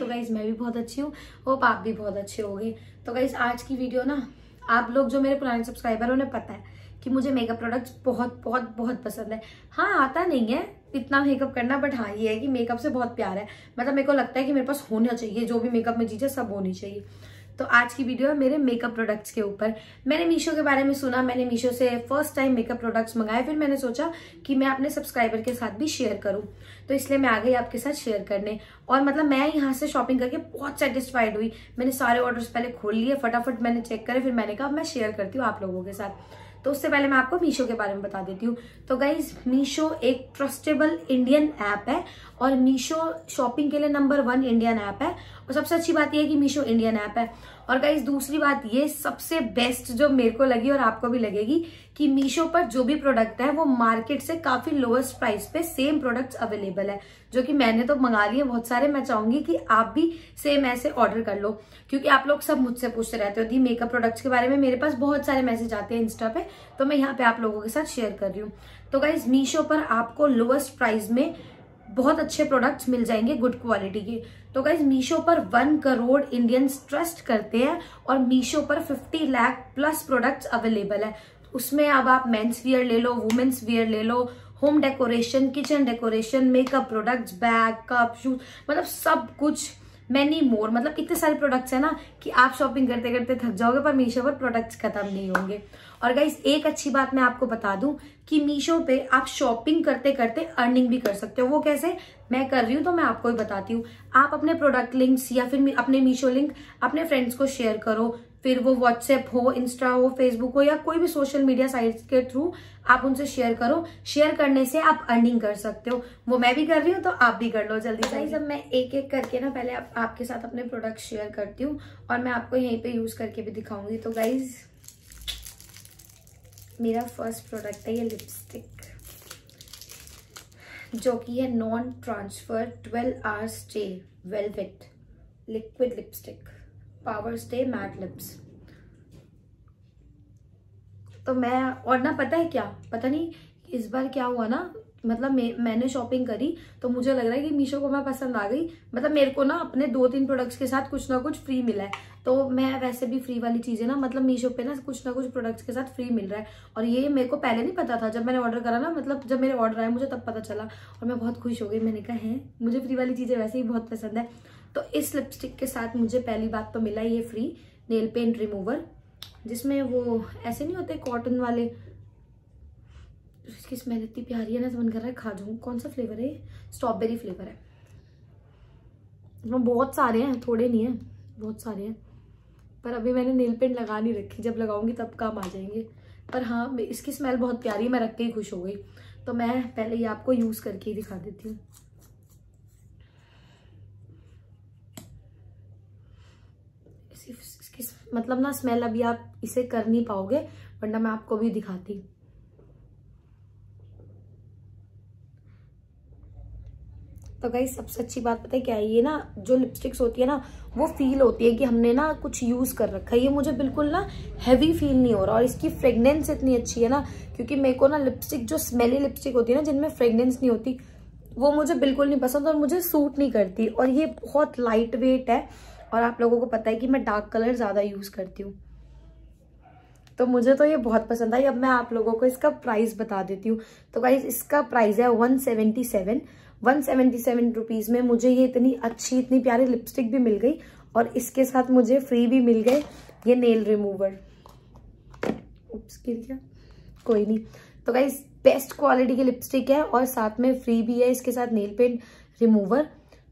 तो गाइज़ मैं भी बहुत अच्छी हूँ। होप आप भी बहुत अच्छे हो तो गाइज़ आज की वीडियो ना, आप लोग जो मेरे पुराने सब्सक्राइबर उन्हें पता है कि मुझे मेकअप प्रोडक्ट्स बहुत बहुत बहुत पसंद है। हाँ आता नहीं है, इतना मेकअप करना बट हाँ ये है कि मेकअप से बहुत प्यार है। मतलब मेरे को लगता है कि मेरे पास होना चाहिए, जो भी मेकअप में चीज़ें, सब होनी चाहिए। तो आज की वीडियो है मेरे मेकअप प्रोडक्ट्स के ऊपर। मैंने मीशो के बारे में सुना, मैंने मीशो से फ़र्स्ट टाइम मेकअप प्रोडक्ट्स मंगाए, फिर मैंने सोचा कि मैं अपने सब्सक्राइबर के साथ भी शेयर करूँ। तो इसलिए मैं आ गई आपके साथ शेयर करने। और मतलब मैं यहाँ से शॉपिंग करके बहुत सेटिस्फाइड हुई। मैंने सारे ऑर्डर्स पहले खोल लिए, फटाफट मैंने चेक करे, फिर मैंने कहा मैं शेयर करती हूँ आप लोगों के साथ। तो उससे पहले मैं आपको मीशो के बारे में बता देती हूँ। तो गाइज़ मीशो एक ट्रस्टेबल इंडियन ऐप है और मीशो शॉपिंग के लिए नंबर वन इंडियन ऐप है। और सबसे अच्छी बात यह है कि मीशो इंडियन ऐप है। और गाइज़ दूसरी बात ये, सबसे बेस्ट जो मेरे को लगी और आपको भी लगेगी कि मीशो पर जो भी प्रोडक्ट है, वो मार्केट से काफ़ी लोएस्ट प्राइस पे सेम प्रोडक्ट्स अवेलेबल है, जो कि मैंने तो मंगा लिए बहुत सारे। मैं चाहूँगी कि आप भी सेम ऐसे ऑर्डर कर लो, क्योंकि आप लोग सब मुझसे पूछते रहते हो, दी मेकअप प्रोडक्ट्स के बारे में मेरे पास बहुत सारे मैसेज आते हैं इंस्टा पे तो मैं यहाँ पे आप लोगों के साथ शेयर कर रही हूँ। तो गाइज़ मीशो पर आपको लोएस्ट प्राइस में बहुत अच्छे प्रोडक्ट्स मिल जाएँगे गुड क्वालिटी के। तो गाइज़ मीशो पर वन करोड़ इंडियंस ट्रस्ट करते हैं और मीशो पर fifty lakh plus products available है। उसमें अब आप मेंस वियर ले लो वुमेन्स वियर ले लो home decoration kitchen decoration makeup products bag cup shoes मतलब सब कुछ मैनी मोर मतलब इतने सारे प्रोडक्ट्स है ना कि आप शॉपिंग करते करते थक जाओगे, पर मीशो पर प्रोडक्ट्स खत्म नहीं होंगे। और गाइज़ एक अच्छी बात मैं आपको बता दूँ कि मीशो पे आप शॉपिंग करते करते अर्निंग भी कर सकते हो। वो कैसे? मैं कर रही हूँ तो मैं आपको भी बताती हूँ। आप अपने प्रोडक्ट लिंक्स या फिर अपने मीशो लिंक अपने फ्रेंड्स को शेयर करो। फिर वो व्हाट्सएप हो इंस्टा हो फेसबुक हो या कोई भी सोशल मीडिया साइट्स के थ्रू आप उनसे शेयर करो। शेयर करने से आप अर्निंग कर सकते हो। वो मैं भी कर रही हूँ तो आप भी कर लो जल्दी से सब मैं एक एक करके ना पहले आप, आपके साथ अपने प्रोडक्ट शेयर करती हूँ और मैं आपको यहीं पे यूज़ करके भी दिखाऊँगी। तो गाइज़ मेरा फ़र्स्ट प्रोडक्ट है ये लिपस्टिक जो कि है non transfer 12 hours stay velvet liquid lipstick power stay matte lips तो मैं और ना पता है क्या? पता नहीं इस बार क्या हुआ ना? मतलब मैं, मैंने शॉपिंग करी तो मुझे लग रहा है कि मीशो को मैं पसंद आ गई। मतलब मेरे को ना अपने दो तीन प्रोडक्ट्स के साथ कुछ ना कुछ फ्री मिला है। तो मैं वैसे भी फ्री वाली चीज़ें ना मतलब मीशो पे ना कुछ ना कुछ प्रोडक्ट्स के साथ फ्री मिल रहा है। और ये मेरे को पहले नहीं पता था जब मैंने ऑर्डर करा ना मतलब जब मेरे ऑर्डर आए मुझे तब पता चला। और मैं बहुत खुश हो गई मैंने कहा है? मुझे फ्री वाली चीज़ें वैसे ही बहुत पसंद है। तो इस लिपस्टिक के साथ मुझे पहली बात तो मिला ये फ्री नेल पेंट रिमूवर जिसमें वो ऐसे नहीं होते कॉटन वाले। इसकी स्मेल इतनी प्यारी है ना, मन कर रहा है खा जाऊँ। कौन सा फ्लेवर है? स्ट्रॉबेरी फ्लेवर है। वो बहुत सारे हैं, थोड़े नहीं हैं, बहुत सारे हैं। पर अभी मैंने नील पेंट लगा नहीं रखी। जब लगाऊँगी तब काम आ जाएँगे। पर हाँ इसकी स्मेल बहुत प्यारी मैं रख के ही खुश हो गई। तो मैं पहले ये आपको यूज़ करके ही दिखा देती हूँ इसकी मतलब ना स्मेल अभी आप इसे कर नहीं पाओगे, वरना मैं आपको भी दिखाती। तो गई सबसे अच्छी बात पता है क्या है? ये ना जो लिपस्टिक्स होती है ना, वो फील होती है कि हमने ना कुछ यूज़ कर रखा है। ये मुझे बिल्कुल ना हैवी फील नहीं हो रहा और इसकी फ्रेगनेंस इतनी अच्छी है ना, क्योंकि मेरे को ना लिपस्टिक जो स्मेली लिपस्टिक होती है ना, जिनमें फ्रेगनेंस नहीं होती, वो मुझे बिल्कुल नहीं पसंद और मुझे सूट नहीं करती। और ये बहुत लाइट वेट है। और आप लोगों को पता है कि मैं डार्क कलर ज़्यादा यूज़ करती हूँ। तो मुझे तो ये बहुत पसंद आई। अब मैं आप लोगों को इसका प्राइस बता देती हूँ। तो गाइज़ इसका प्राइस है one seventy seven one seventy seven rupees में मुझे ये इतनी अच्छी, इतनी प्यारी लिपस्टिक भी मिल गई और इसके साथ मुझे फ्री भी मिल गए ये नेल रिमूवर उप्स गिर गया। कोई नहीं। तो गाइज़ बेस्ट क्वालिटी की लिपस्टिक है और साथ में फ्री भी है इसके साथ नेल पेंट रिमूवर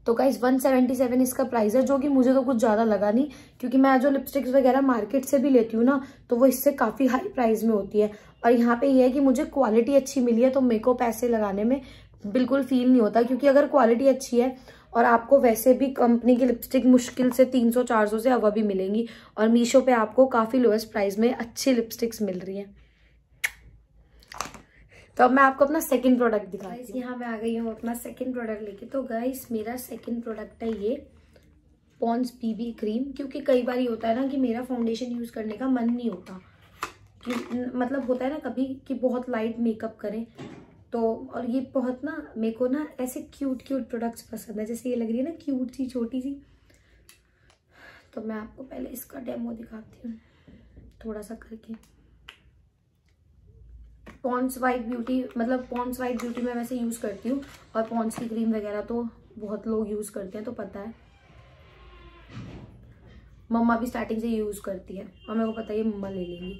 तो गाइज़ 177 इसका प्राइस है, जो कि मुझे तो कुछ ज़्यादा लगा नहीं, क्योंकि मैं जो लिपस्टिक्स वगैरह मार्केट से भी लेती हूँ ना तो वो इससे काफ़ी हाई प्राइस में होती है। और यहाँ पे ये है कि मुझे क्वालिटी अच्छी मिली है तो मेरे को पैसे लगाने में बिल्कुल फील नहीं होता, क्योंकि अगर क्वालिटी अच्छी है, और आपको वैसे भी कंपनी की लिपस्टिक मुश्किल से 300-400 से हवा भी मिलेंगी, और मीशो पे आपको काफ़ी लोएस्ट प्राइस में अच्छी लिपस्टिक्स मिल रही हैं। तो अब मैं आपको अपना सेकंड प्रोडक्ट दिखा यहाँ मैं आ गई हूँ अपना सेकंड प्रोडक्ट लेके। तो गाइस मेरा सेकंड प्रोडक्ट है ये पॉन्स बीबी क्रीम क्योंकि कई बार ये होता है ना कि मेरा फाउंडेशन यूज़ करने का मन नहीं होता। कि मतलब होता है ना कभी कि बहुत लाइट मेकअप करें। तो और ये बहुत ना मेरे को ना ऐसे क्यूट क्यूट प्रोडक्ट्स पसंद है। जैसे ये लग रही है ना क्यूट सी छोटी सी। तो मैं आपको पहले इसका डेमो दिखाती हूँ। थोड़ा सा करके। पॉन्स वाइट ब्यूटी मतलब पॉन्स वाइट ब्यूटी मैं वैसे यूज़ करती हूँ, और पॉन्स की क्रीम वगैरह तो बहुत लोग यूज़ करते हैं तो पता है। मम्मा भी स्टार्टिंग से यूज़ करती है, और मेरे को पता है मम्मा ले लेंगी,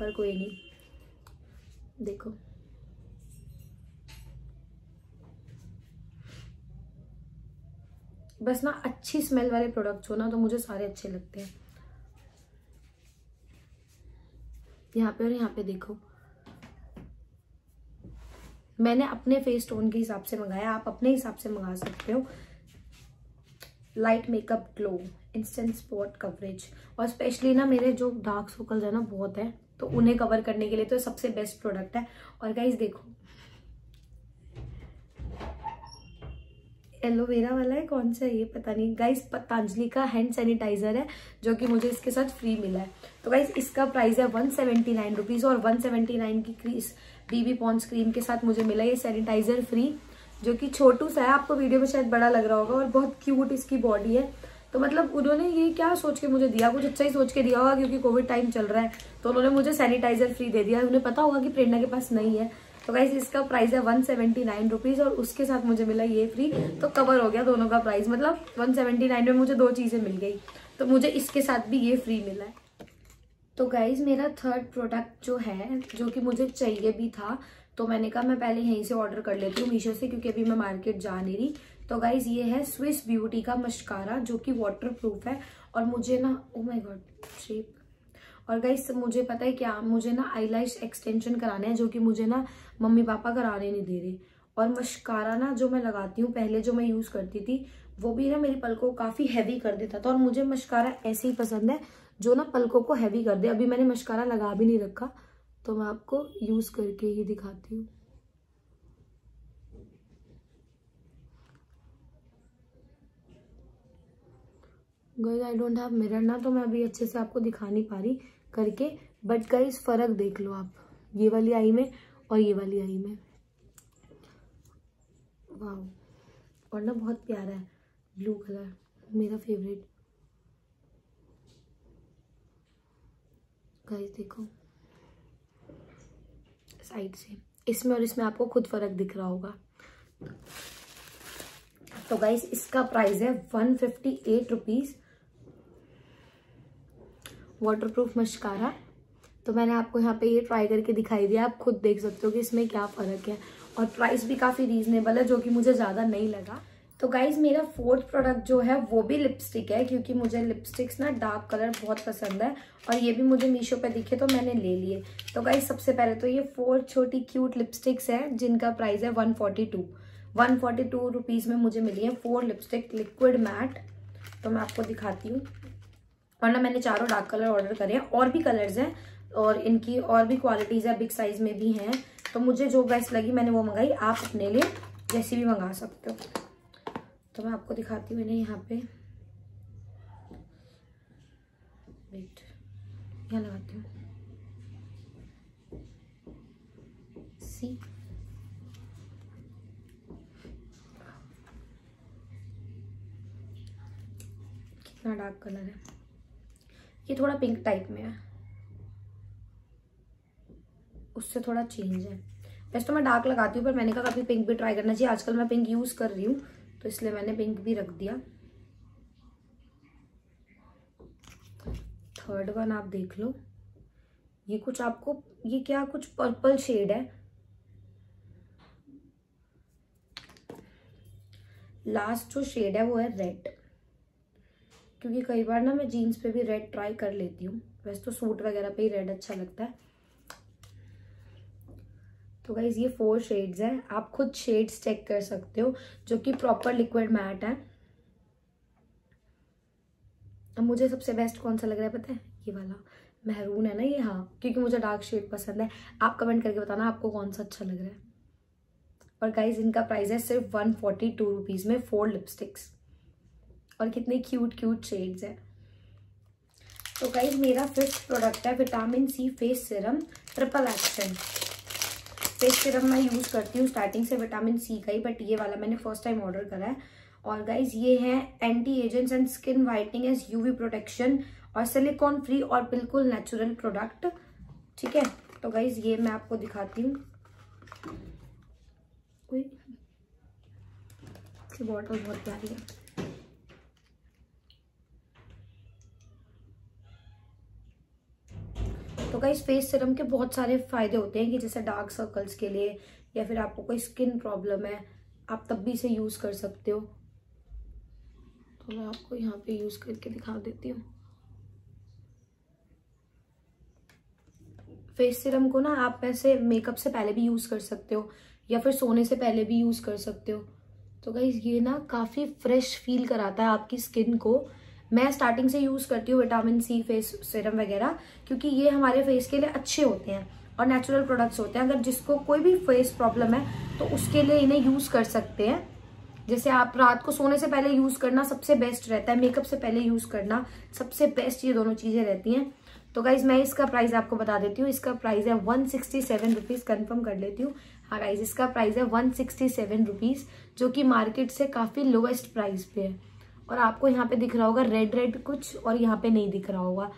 पर कोई नहीं। देखो। बस ना अच्छी स्मेल वाले प्रोडक्ट्स हो ना तो मुझे सारे अच्छे लगते हैं। यहाँ पे और यहाँ पे देखो। मैंने अपने फेस टोन के हिसाब से मंगाया, आप अपने हिसाब से मंगा सकते हो। Light makeup glow instant spot coverage और स्पेशली ना मेरे जो डार्क सर्कल्स है ना, बहुत है तो उन्हें कवर करने के लिए तो सबसे बेस्ट प्रोडक्ट है। और गाइज़ देखो। एलोवेरा वाला है, कौन सा ये? पता नहीं। गाइस पतंजलि का हैंड सैनिटाइजर है, जो कि मुझे इसके साथ फ्री मिला है। तो गाइस इसका प्राइस है वन सेवेंटी नाइन रुपीज़ और वन सेवेंटी नाइन की क्रीज बीबी पॉन्स क्रीम के साथ मुझे मिला ये सैनिटाइजर फ्री, जो कि छोटू सा है, आपको वीडियो में शायद बड़ा लग रहा होगा, और बहुत क्यूट इसकी बॉडी है। तो मतलब उन्होंने ये क्या सोच के मुझे दिया? कुछ अच्छा ही सोच के दिया होगा, क्योंकि कोविड टाइम चल रहा है। तो उन्होंने मुझे सैनिटाइजर फ्री दे दिया। उन्हें पता होगा कि प्रेरणा के पास नहीं है। तो गाइज़ इसका प्राइस है वन सेवेंटी नाइन रुपीज़ और उसके साथ मुझे मिला ये फ्री तो कवर हो गया दोनों का प्राइस मतलब वन सेवेंटी नाइन में मुझे दो चीज़ें मिल गई। तो मुझे इसके साथ भी ये फ्री मिला है। तो गाइज़ मेरा थर्ड प्रोडक्ट जो है, जो कि मुझे चाहिए भी था तो मैंने कहा मैं पहले यहीं से ऑर्डर कर लेती हूँ मीशो से, क्योंकि अभी मैं मार्केट जा नहीं रही। तो गाइज़ ये है स्विस ब्यूटी का मशकारा जो कि वाटर प्रूफ है। और मुझे ना ओ माय गॉड शेप और गाइज़ मुझे पता है क्या, मुझे ना आईलाइश एक्सटेंशन कराने हैं, जो कि मुझे ना मम्मी पापा कराने नहीं दे रहे। और मशकारा ना, जो मैं लगाती हूँ, पहले जो मैं यूज़ करती थी, वो भी ना मेरी पलकों को काफ़ी हैवी कर देता था। और मुझे मशकारा ऐसे ही पसंद है जो ना पलकों को हैवी कर दे। अभी मैंने मशकारा लगा भी नहीं रखा तो मैं आपको यूज़ करके ही दिखाती हूँ। Guys I don't have mirror ना तो मैं अभी अच्छे से आपको दिखा नहीं पा रही करके बट गाइज़ फ़र्क देख लो आप। ये वाली आई में और ये वाली आई में। वाह और ना बहुत प्यारा है ब्लू कलर मेरा फेवरेट गाइस देखो। साइड से। इसमें और इसमें आपको खुद फ़र्क दिख रहा होगा। तो गाइस इसका प्राइस है one fifty eight rupees waterproof mascara तो मैंने आपको यहाँ पे ये ट्राई करके दिखाई दिया। आप खुद देख सकते हो कि इसमें क्या फ़र्क है। और प्राइस भी काफ़ी रीजनेबल है, जो कि मुझे ज़्यादा नहीं लगा। तो गाइज़ मेरा फोर्थ प्रोडक्ट जो है, वो भी लिपस्टिक है, क्योंकि मुझे लिपस्टिक्स ना डार्क कलर बहुत पसंद है, और ये भी मुझे मीशो पे दिखे तो मैंने ले लिए। तो गाइज़ सबसे पहले तो ये फोर छोटी क्यूट लिपस्टिक्स हैं, जिनका प्राइस है one forty two one forty two rupees में मुझे मिली है फोर लिपस्टिक लिक्विड मैट तो मैं आपको दिखाती हूँ। और ना मैंने चारों डार्क कलर ऑर्डर करे हैं, और भी कलर्स हैं, और इनकी और भी क्वालिटीज़ है बिग साइज़ में भी हैं। तो मुझे जो बेस्ट लगी, मैंने वो मंगाई, आप अपने लिए जैसी भी मंगा सकते हो। तो मैं आपको दिखाती हूँ इन्हें यहाँ पे। वेट यहाँ लगाती हूँ। सी कितना डार्क कलर है। ये थोड़ा पिंक टाइप में है। उससे थोड़ा चेंज है। वैसे तो मैं डार्क लगाती हूँ, पर मैंने कहा कभी पिंक भी ट्राई करना चाहिए। आजकल मैं पिंक यूज़ कर रही हूँ। तो इसलिए मैंने पिंक भी रख दिया। थर्ड वन आप देख लो। ये कुछ आपको, ये क्या कुछ पर्पल शेड है? लास्ट जो शेड है वो है रेड क्योंकि कई बार ना मैं जीन्स पे भी रेड ट्राई कर लेती हूँ। वैसे तो सूट वगैरह पे ही रेड अच्छा लगता है। तो गाइज़ ये फोर शेड्स हैं। आप खुद शेड्स चेक कर सकते हो, जो कि प्रॉपर लिक्विड मैट है। अब मुझे सबसे बेस्ट कौन सा लग रहा है पता है? ये वाला। महरून है ना ये? हाँ क्योंकि मुझे डार्क शेड पसंद है। आप कमेंट करके बताना आपको कौन सा अच्छा लग रहा है। और गाइज़ इनका प्राइस है सिर्फ़ वन फोर्टी टू रुपीज़ में फोर लिपस्टिक्स और कितने क्यूट क्यूट शेड्स है। तो गाइज़ मेरा फिफ्थ प्रोडक्ट है vitamin C face serum triple action face serum मैं यूज़ करती हूँ। स्टार्टिंग से विटामिन सी का ही बट ये वाला मैंने फ़र्स्ट टाइम ऑर्डर करा है। और गाइज़ ये है anti agents and skin whitening age UV protection और सिलिकॉन फ्री और बिल्कुल नेचुरल प्रोडक्ट ठीक है? तो गाइज़ ये मैं आपको दिखाती हूँ। बॉटल बहुत प्यारी है। तो कई फेस सिरम के बहुत सारे फ़ायदे होते हैं कि जैसे डार्क सर्कल्स के लिए या फिर आपको कोई स्किन प्रॉब्लम है, आप तब भी इसे यूज़ कर सकते हो। तो मैं आपको यहाँ पे यूज़ करके दिखा देती हूँ। फेस सिरम को ना आप ऐसे मेकअप से पहले भी यूज़ कर सकते हो या फिर सोने से पहले भी यूज़ कर सकते हो। तो गाइज़ ये ना काफ़ी फ्रेश फील कराता है आपकी स्किन को। मैं स्टार्टिंग से यूज़ करती हूँ विटामिन सी फेस सिरम वगैरह, क्योंकि ये हमारे फेस के लिए अच्छे होते हैं और नेचुरल प्रोडक्ट्स होते हैं। अगर जिसको कोई भी फेस प्रॉब्लम है तो उसके लिए इन्हें यूज़ कर सकते हैं। जैसे आप रात को सोने से पहले यूज़ करना सबसे बेस्ट रहता है मेकअप से पहले यूज़ करना सबसे बेस्ट ये दोनों चीज़ें रहती हैं। तो गाइज़ मैं इसका प्राइस आपको बता देती हूँ। इसका प्राइस है one sixty seven rupees confirm कर लेती हूँ। हाँ गाइज़ इसका प्राइस है वन सिक्सटी सेवन रुपीज़ जो कि मार्केट से काफ़ी लोएस्ट प्राइस पे है। और आपको यहाँ पे दिख रहा होगा रेड रेड कुछ और यहाँ पे नहीं दिख रहा होगा,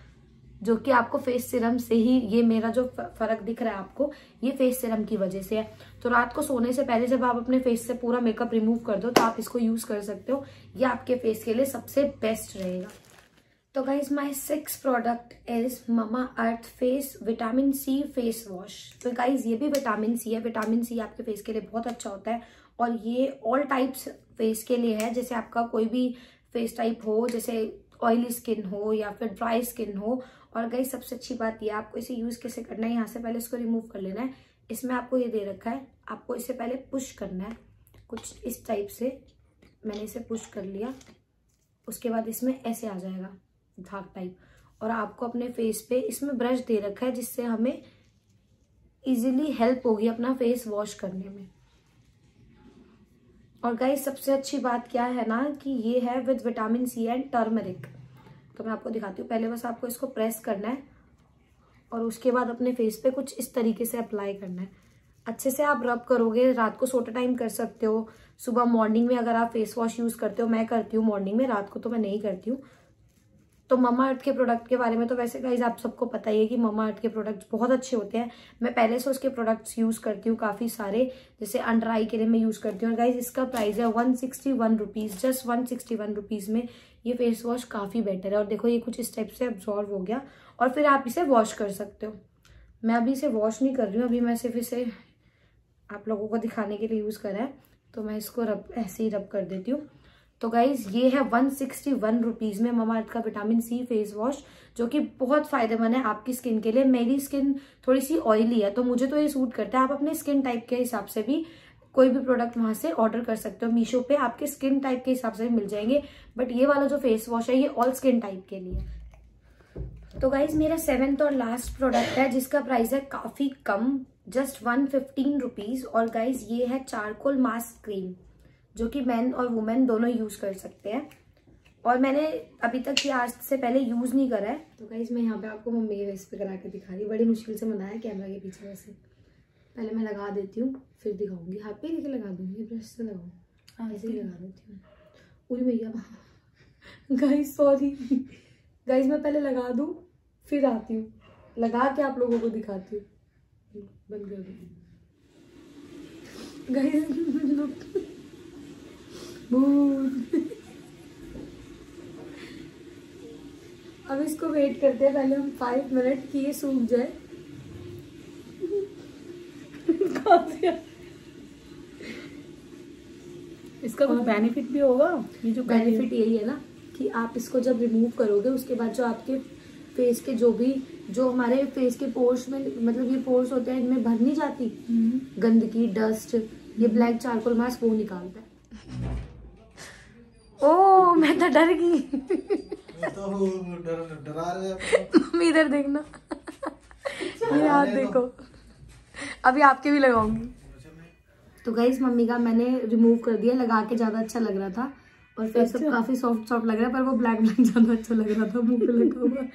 जो कि आपको फेस सिरम से ही ये मेरा जो फ़र्क दिख रहा है आपको, ये फेस सिरम की वजह से है। तो रात को सोने से पहले जब आप अपने फेस से पूरा मेकअप रिमूव कर दो तो आप इसको यूज़ कर सकते हो। ये आपके फेस के लिए सबसे बेस्ट रहेगा। तो guys my six product is Mamaearth face vitamin C face wash तो गाइज़ ये भी विटामिन सी है। विटामिन सी आपके फेस के लिए बहुत अच्छा होता है। और ये ऑल टाइप्स फेस के लिए है। जैसे आपका कोई भी फेस टाइप हो, जैसे ऑयली स्किन हो या फिर ड्राई स्किन हो। और गई सबसे अच्छी बात यह आपको इसे यूज़ कैसे करना है, यहाँ से पहले इसको रिमूव कर लेना है। इसमें आपको ये दे रखा है, आपको इसे पहले पुश करना है। कुछ इस टाइप से मैंने इसे पुश कर लिया, उसके बाद इसमें ऐसे आ जाएगा धाक टाइप और आपको अपने फेस पे इसमें ब्रश दे रखा है, जिससे हमें इजीली हेल्प होगी अपना फेस वॉश करने में। और गाइस सबसे अच्छी बात क्या है ना कि ये है with vitamin C and turmeric तो मैं आपको दिखाती हूँ, पहले बस आपको इसको प्रेस करना है और उसके बाद अपने फेस पे कुछ इस तरीके से अप्लाई करना है। अच्छे से आप रब करोगे, रात को सोटा टाइम कर सकते हो। सुबह मॉर्निंग में अगर आप फेस वॉश यूज़ करते हो, मैं करती हूँ मॉर्निंग में, रात को तो मैं नहीं करती हूँ। तो ममा अर्थ के प्रोडक्ट के बारे में तो वैसे गाइज़ आप सबको पता ही है कि ममा अर्थ के प्रोडक्ट्स बहुत अच्छे होते हैं। मैं पहले से उसके प्रोडक्ट्स यूज़ करती हूँ काफ़ी सारे, जैसे अंडर आई के लिए मैं यूज़ करती हूँ। और गाइज़ इसका प्राइस है one sixty one rupees just one sixty one rupees में ये फेस वॉश काफ़ी बेटर है। और देखो, ये कुछ इस टाइप से अब्जॉर्व हो गया। और फिर आप इसे वॉश कर सकते हो। मैं अभी इसे वॉश नहीं कर रही हूँ, अभी मैं सिर्फ़ इसे आप लोगों को दिखाने के लिए यूज़ करा है। तो मैं इसको रब, ऐसे ही रब कर देती हूँ। तो गाइज़ ये है वन सिक्सटी वन रुपीज़ में ममा का विटामिन सी फेस वॉश जो कि बहुत फ़ायदेमंद है आपकी स्किन के लिए। मेरी स्किन थोड़ी सी ऑयली है तो मुझे तो ये सूट करता है। आप अपने स्किन टाइप के हिसाब से भी कोई भी प्रोडक्ट वहाँ से ऑर्डर कर सकते हो। मीशो पे आपके स्किन टाइप के हिसाब से मिल जाएँगे बट ये वाला जो फेस वॉश है, ये ऑल स्किन टाइप के लिए। तो गाइज़ मेरा सेवेंथ और लास्ट प्रोडक्ट है, जिसका प्राइस है काफ़ी कम जस्ट वन फिफ्टीन रुपीज़ और गाइज़ ये है चारकोल मास्क क्रीम जो कि मैन और वुमेन दोनों यूज़ कर सकते हैं। और मैंने अभी तक ये आज से पहले यूज़ नहीं करा है। तो गाइज़ मैं यहाँ पे आपको मम्मी के वेस्ट पे करा के दिखा रही बड़ी मुश्किल से मनाया कैमरा के पीछे वैसे। पहले मैं लगा देती हूँ फिर दिखाऊँगी। हाथ पे लेके लगा दूँगी ब्रश से लगाऊँ। हाँ ऐसे ही लगा देती हूँ। पूरी भैया गाइज़ सॉरी गाइज़ मैं पहले लगा दूँ फिर आती हूँ। लगा के आप लोगों को दिखाती हूँ। बंद कर दूँ। गाइज़ अब इसको वेट करते हैं पहले हम फाइव मिनट की ये सूख जाए। इसका कुछ बेनिफिट भी होगा? ये जो बेनिफिट यही है ना कि आप इसको जब रिमूव करोगे उसके बाद जो आपके फेस के जो भी जो हमारे फेस के पोर्स में मतलब ये पोर्स होते हैं इनमें भर नहीं जाती? हम्म। गंदगी डस्ट ये ब्लैक चारकोल मास्क वो निकालता है। मैं तो डर गई। तो डरा रहे इधर देखना। ये हाथ देखो। अभी आपके भी लगाऊँगी। तो गाइस मम्मी का मैंने रिमूव कर दिया लगा के ज़्यादा अच्छा लग रहा था। और फेस सब। काफ़ी सॉफ्ट सॉफ्ट लग रहा है पर वो ब्लैक ब्लैक ज़्यादा अच्छा लग रहा था मुँह पे लगा हुआ।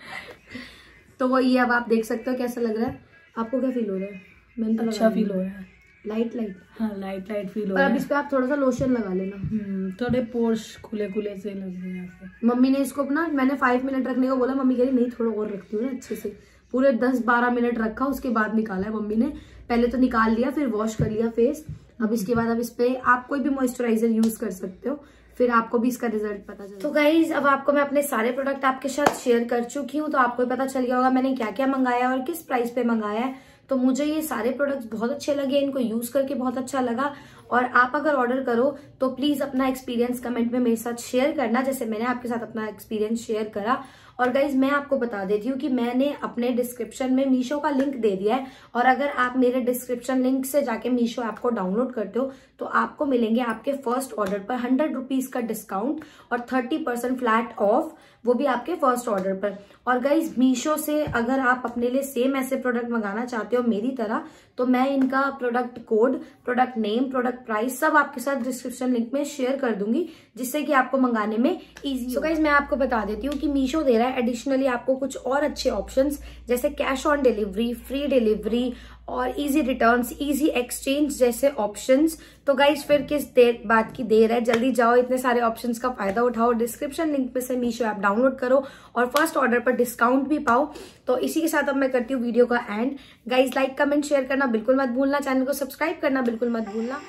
तो वो ये अब आप देख सकते हो कैसा लग रहा है। आपको क्या फील हो रहा है? मैंने तो अच्छा फील हो रहा है। लाइट लाइट हाँ लाइट लाइट फील हो पर रहा अब है। इस पे आप थोड़ा सा लोशन लगा लेना। हम्म, थोड़े पोर्स खुले खुले से लग रहे हैं मम्मी ने इसको अपना मैंने फाइव मिनट रखने को बोला मम्मी कह रही नहीं थोड़ा और रखती हूँ ना अच्छे से। पूरे दस बारह मिनट रखा उसके बाद निकाला है मम्मी ने। पहले तो निकाल लिया फिर वॉश कर लिया फेस अब इसके बाद अब इस पे आप कोई भी मॉइस्चराइजर यूज़ कर सकते हो। फिर आपको भी इसका रिज़ल्ट पता चल तो गाइज़ अब आपको मैं अपने सारे प्रोडक्ट आपके साथ शेयर कर चुकी हूँ तो आपको भी पता चल गया होगा मैंने क्या क्या मंगाया और किस प्राइस पे मंगाया है। तो मुझे ये सारे प्रोडक्ट्स बहुत अच्छे लगे, इनको यूज़ करके बहुत अच्छा लगा। और आप अगर ऑर्डर करो तो प्लीज़ अपना एक्सपीरियंस कमेंट में मेरे साथ शेयर करना, जैसे मैंने आपके साथ अपना एक्सपीरियंस शेयर करा। और गाइज़ मैं आपको बता देती हूँ कि मैंने अपने डिस्क्रिप्शन में मीशो का लिंक दे दिया है। और अगर आप मेरे डिस्क्रिप्शन लिंक से जाके मीशो ऐप को डाउनलोड करते हो तो आपको मिलेंगे आपके फ़र्स्ट ऑर्डर पर हंड्रेड रुपीज़ का डिस्काउंट और थर्टी परसेंट फ्लैट ऑफ़ वो भी आपके फ़र्स्ट ऑर्डर पर। और गाइज़ मीशो से अगर आप अपने लिए सेम ऐसे प्रोडक्ट मंगाना चाहते हो मेरी तरह तो मैं इनका product code product name product price सब आपके साथ डिस्क्रिप्शन लिंक में शेयर कर दूँगी जिससे कि आपको मंगाने में इजी हो। गाइज़ मैं आपको बता देती हूँ कि मीशो दे रहा है। एडिशनली आपको कुछ और अच्छे ऑप्शंस जैसे cash on delivery free delivery और इजी रिटर्न्स इजी एक्सचेंज जैसे ऑप्शंस तो गाइज़ फिर किस देर, बात की देर है? जल्दी जाओ, इतने सारे ऑप्शंस का फ़ायदा उठाओ। डिस्क्रिप्शन लिंक पे से मीशो ऐप डाउनलोड करो और फ़र्स्ट ऑर्डर पर डिस्काउंट भी पाओ। तो इसी के साथ अब मैं करती हूँ वीडियो का and guys like comment share करना बिल्कुल मत भूलना। चैनल को सब्सक्राइब करना बिल्कुल मत भूलना।